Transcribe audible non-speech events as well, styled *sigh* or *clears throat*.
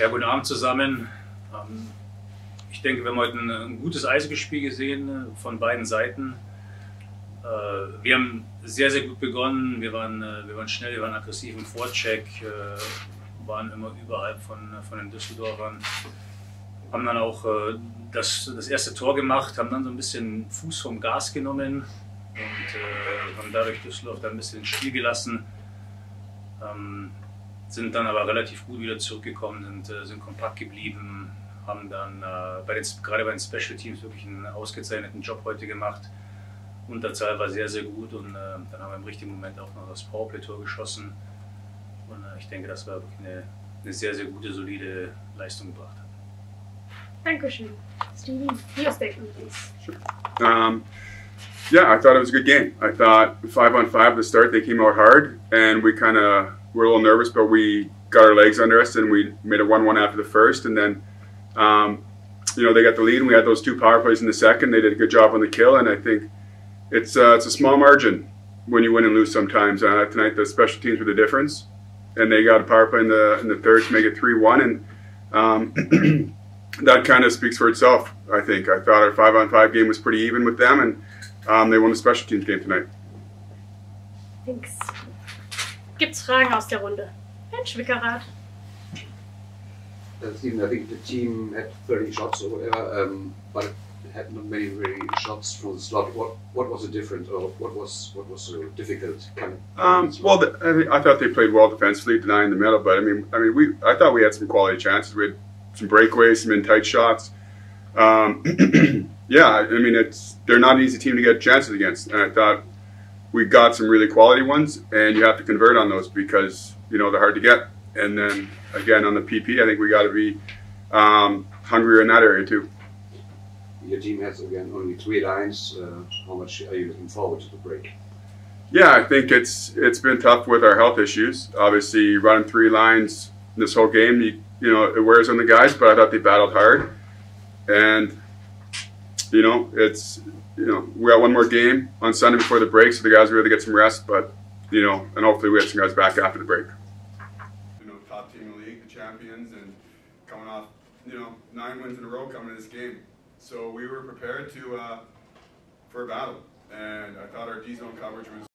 Ja, guten Abend zusammen. Ähm, ich denke, wir haben heute ein, gutes Eishockeyspiel gesehen äh, von beiden Seiten. Äh, wir haben sehr, sehr gut begonnen. Wir waren, äh, wir waren schnell, wir waren aggressiv im Vorcheck, waren immer überall von, von den Düsseldorfern. Haben dann auch das, das erste Tor gemacht, haben dann so ein bisschen Fuß vom Gas genommen und haben dadurch Düsseldorf dann ein bisschen ins Spiel gelassen. Sind dann aber relativ gut wieder zurückgekommen, sind, äh, sind kompakt geblieben, haben dann äh, bei den, gerade bei den Special Teams wirklich einen ausgezeichneten Job heute gemacht. Unterzahl war sehr, sehr gut und äh, dann haben wir im richtigen Moment auch noch das Powerplay-Tor geschossen. Und äh, ich denke, dass wir wirklich eine, eine sehr, sehr gute, solide Leistung gebracht haben. Dankeschön. Stevie, your statement, please. Sure. Um, yeah, I thought it was a good game. I thought five on five at the start, they came out hard, and we kind of were a little nervous, but we got our legs under us and we made a 1 1 after the first. And then, um, you know, they got the lead and we had those two power plays in the second. They did a good job on the kill. And I think it's, uh, it's a small margin when you win and lose sometimes. Uh, tonight, the special teams were the difference. And they got a power play in the, in the third to make it 3 1. And um, *clears throat* that kind of speaks for itself, I think. I thought our 5 on 5 game was pretty even with them. And um, they won the special teams game tonight. Thanks. Gibt's Fragen aus der Runde? Herr Schwickerath. Uh, Steven, I think the team had 30 shots or whatever, um, but it had not many really shots from the slot. What what was the difference, or what was what was so difficult coming? Um, well, the, I, I, thought they played well defensively, denying the middle. But I mean, I mean, we I thought we had some quality chances. We had some breakaways, some in tight shots. Um, *clears throat* yeah, I mean, it's they're not an easy team to get chances against, and I thought we got some really quality ones, and you have to convert on those because you know they're hard to get. And then again on the PP, I think we got to be um, hungrier in that area too. Your team has again only three lines. Uh, how much are you looking forward to the break? Yeah, I think it's it's been tough with our health issues. Obviously, running three lines this whole game, you, you know, it wears on the guys. But I thought they battled hard, and you know, it's you know, we got one more game on Sunday before the break, so the guys be able to get some rest. But you know, and hopefully we have some guys back after the break. You know, top team in the league, the champions, and coming off you know nine wins in a row coming to this game. So we were prepared to uh, for a battle, and I thought our D zone coverage was